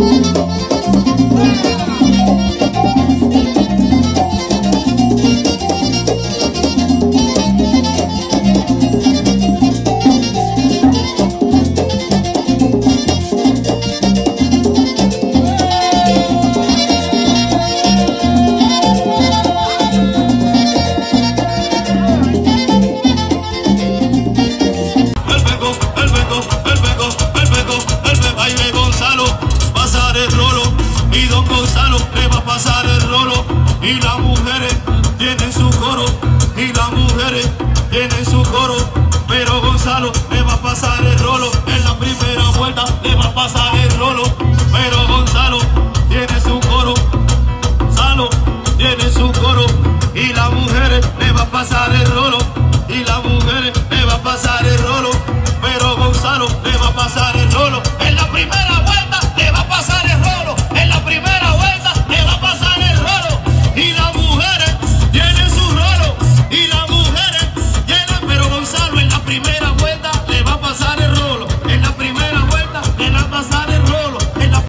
Música el y don Gonzalo le va a pasar el rolo. Y las mujeres tienen su coro y las mujeres tienen su coro. Pero Gonzalo le va a pasar el rolo. En la primera vuelta le va a pasar el rolo. Pero Gonzalo tiene su coro Gonzalo tiene su coro. Y las mujeres le va a pasar el rolo y las mujeres le va a pasar el rolo. Pero Gonzalo